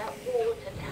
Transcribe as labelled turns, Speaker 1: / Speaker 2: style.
Speaker 1: that wall and